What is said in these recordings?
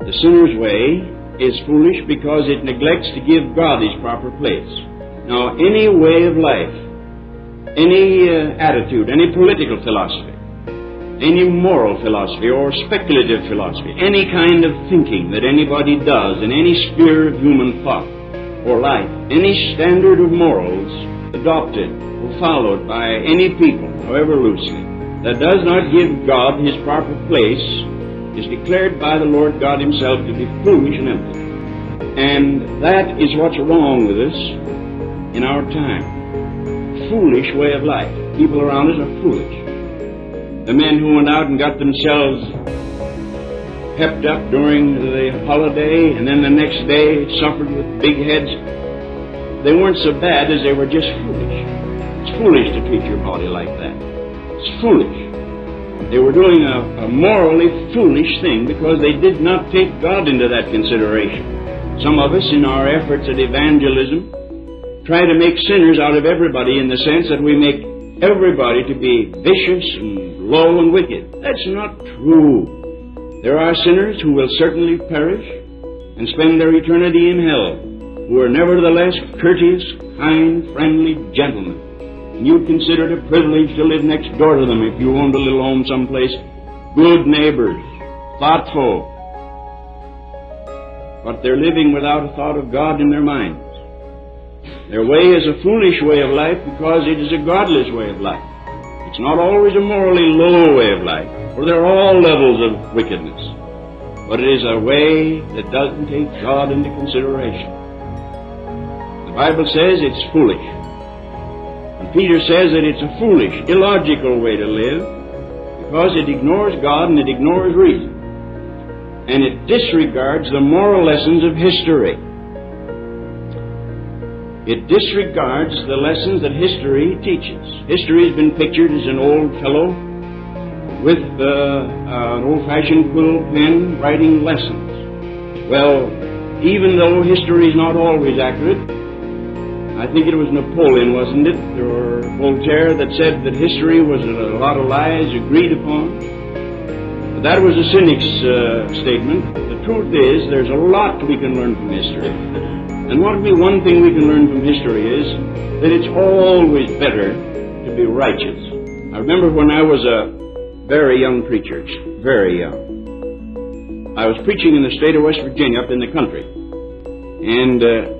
The sinner's way is foolish because it neglects to give God his proper place. Now, any way of life, any uh, attitude, any political philosophy, any moral philosophy or speculative philosophy, any kind of thinking that anybody does in any sphere of human thought or life, any standard of morals adopted or followed by any people, however loosely, that does not give God his proper place is declared by the Lord God himself to be foolish and empty. And that is what's wrong with us in our time. Foolish way of life. People around us are foolish. The men who went out and got themselves pepped up during the holiday and then the next day suffered with big heads, they weren't so bad as they were just foolish. It's foolish to treat your body like that. It's foolish. They were doing a, a morally foolish thing because they did not take God into that consideration. Some of us, in our efforts at evangelism, try to make sinners out of everybody in the sense that we make everybody to be vicious and low and wicked. That's not true. There are sinners who will certainly perish and spend their eternity in hell, who are nevertheless courteous, kind, friendly gentlemen. You'd consider it a privilege to live next door to them if you owned a little home someplace. Good neighbors, thoughtful. But they're living without a thought of God in their minds. Their way is a foolish way of life because it is a godless way of life. It's not always a morally low way of life for there are all levels of wickedness. But it is a way that doesn't take God into consideration. The Bible says it's foolish. Peter says that it's a foolish, illogical way to live because it ignores God and it ignores reason. And it disregards the moral lessons of history. It disregards the lessons that history teaches. History has been pictured as an old fellow with uh, an old-fashioned quill pen writing lessons. Well, even though history is not always accurate, I think it was Napoleon, wasn't it, or Voltaire, that said that history was a lot of lies agreed upon. But that was a cynic's uh, statement. The truth is, there's a lot we can learn from history. And what be one thing we can learn from history is that it's always better to be righteous. I remember when I was a very young preacher, very young. I was preaching in the state of West Virginia up in the country. And uh,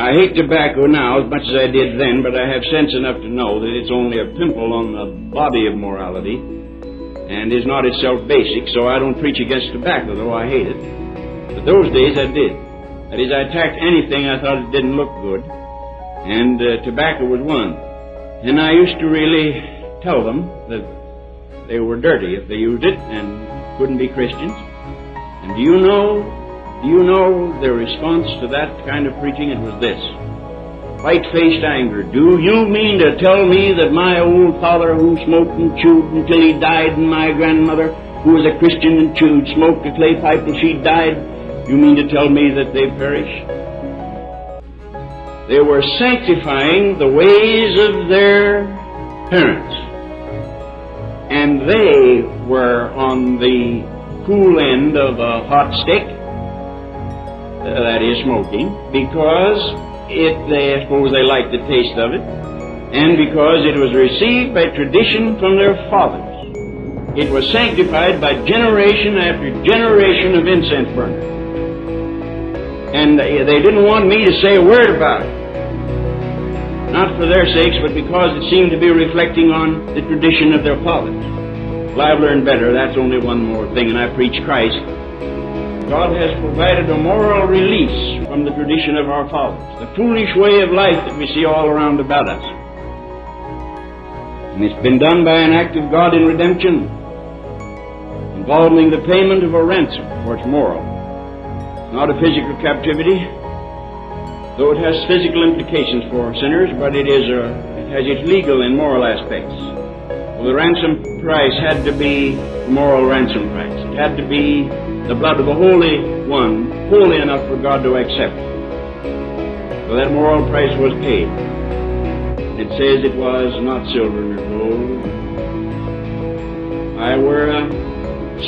I hate tobacco now as much as I did then, but I have sense enough to know that it's only a pimple on the body of morality and is not itself basic, so I don't preach against tobacco, though I hate it. But those days I did. That is, I attacked anything I thought it didn't look good, and uh, tobacco was one. And I used to really tell them that they were dirty if they used it and couldn't be Christians. And do you know, do you know the response to that kind of preaching? It was this. White-faced anger. Do you mean to tell me that my old father who smoked and chewed until he died and my grandmother who was a Christian and chewed smoked a clay pipe till she died, you mean to tell me that they perished? They were sanctifying the ways of their parents and they were on the cool end of a hot stick, uh, that is smoking, because it, they, I suppose they liked the taste of it, and because it was received by tradition from their fathers. It was sanctified by generation after generation of incense burners. And they didn't want me to say a word about it. Not for their sakes, but because it seemed to be reflecting on the tradition of their fathers. Well, I've learned better. That's only one more thing, and I preach Christ. God has provided a moral release from the tradition of our fathers, the foolish way of life that we see all around about us. And it's been done by an act of God in redemption, involving the payment of a ransom for its moral. Not a physical captivity, though it has physical implications for sinners, but it is a, has its legal and moral aspects. Well, the ransom price had to be moral ransom price. It had to be the blood of the Holy One, holy enough for God to accept. So that moral price was paid. It says it was not silver nor gold. I were a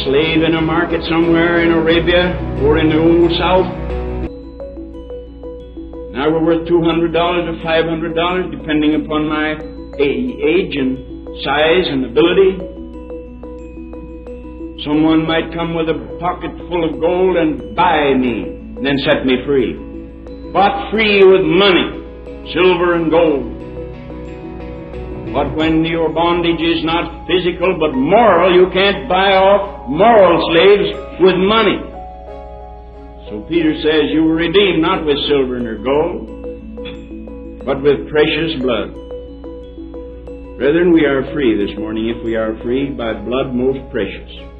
slave in a market somewhere in Arabia or in the old South. Now we're worth $200 or $500 depending upon my age and size and ability. Someone might come with a pocket full of gold and buy me and then set me free. Bought free with money, silver and gold. But when your bondage is not physical but moral, you can't buy off moral slaves with money. So Peter says, You were redeemed not with silver nor gold, but with precious blood. Brethren, we are free this morning if we are free by blood most precious.